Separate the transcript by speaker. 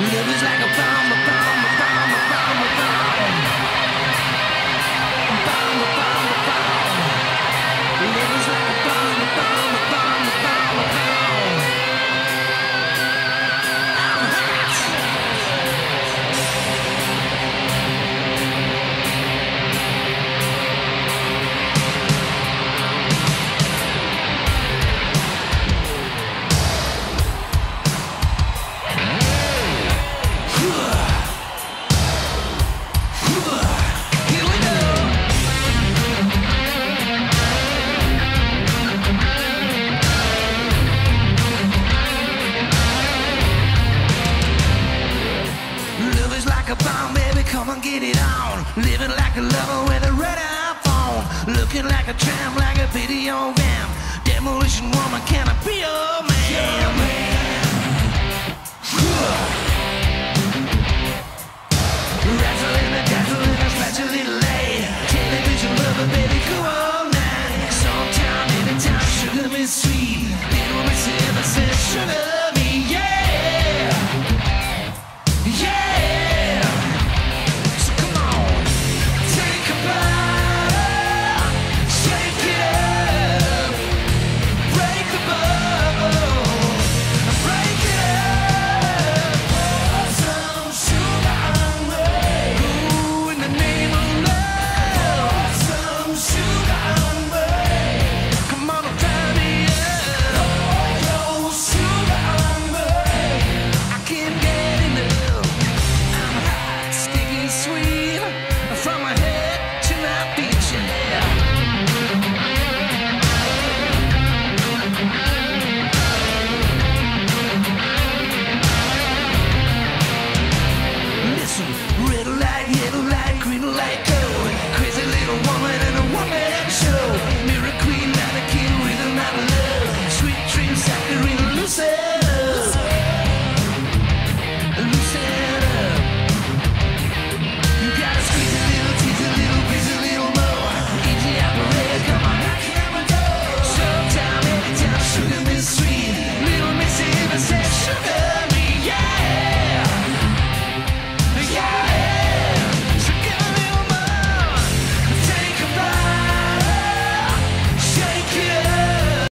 Speaker 1: Love is like a bomb, a bomb. and get it on. Living like a lover with a red iPhone. Looking like a tramp, like a video game. Demolition woman, can I be your man? Yeah, man. Razzling and dazzling, I'm especially late. Television lover, baby, go all night. Sometime, anytime, sugar me sweet. Little Miss Innocent, sugar. that you like.